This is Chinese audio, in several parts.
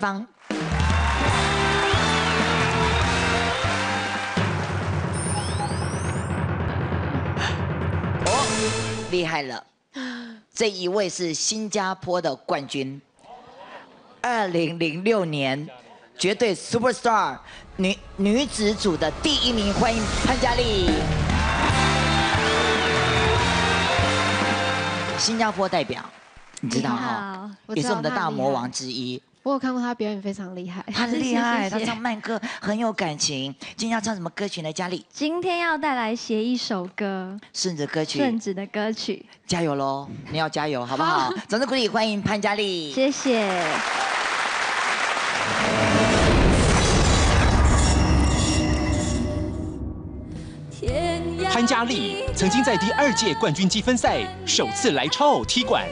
方。哦，厉害了！这一位是新加坡的冠军，二零零六年绝对 super star 女女子组的第一名，欢迎潘嘉丽。新加坡代表，你知道哈，也是我们的大魔王之一。我有看过他表演，非常厉害。他厉害，他唱慢歌很有感情。今天要唱什么歌曲呢？佳丽，今天要带来写一首歌，顺子歌曲，顺子的歌曲，加油喽！你要加油，好不好？掌声鼓励，欢迎潘佳丽。谢谢。潘嘉丽曾经在第二届冠军积分赛首次来超偶踢馆。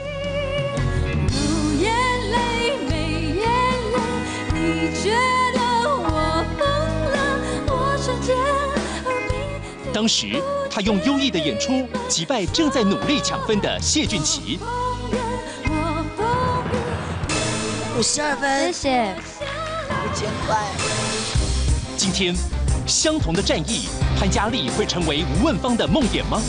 当时，他用优异的演出击败正在努力抢分的谢俊奇。五十二分，谢谢。五千块。今天，相同的战役，潘嘉丽会成为吴问芳的梦魇吗？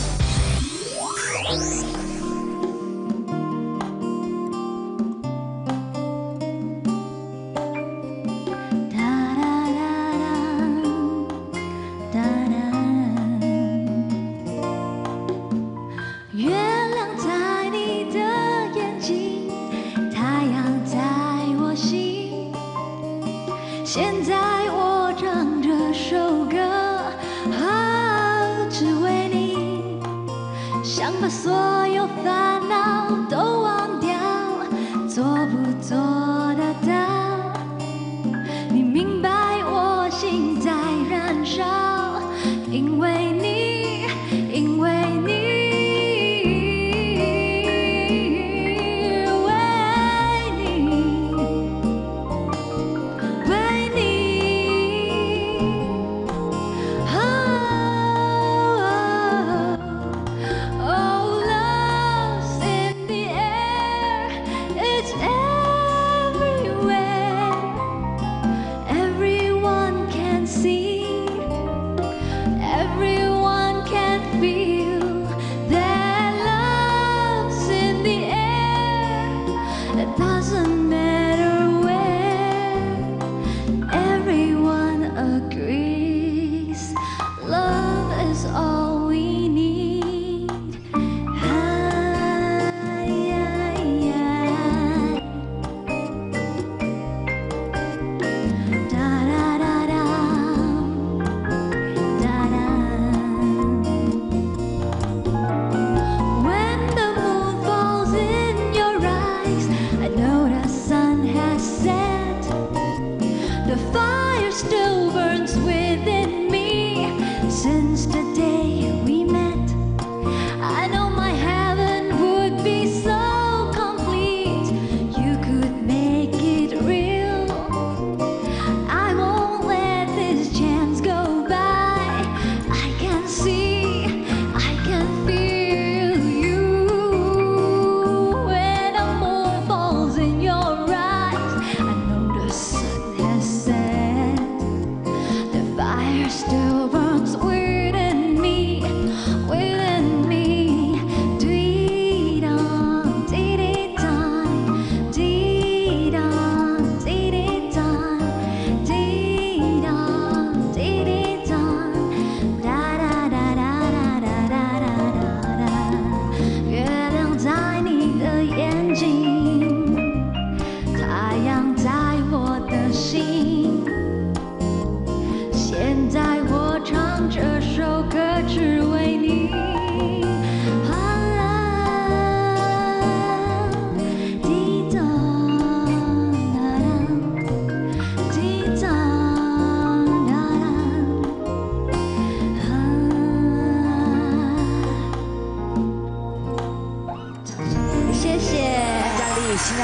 把所有烦恼都忘掉，做不做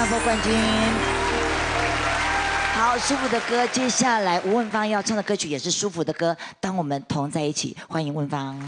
冠军，好舒服的歌。接下来吴文芳要唱的歌曲也是舒服的歌。当我们同在一起，欢迎文芳。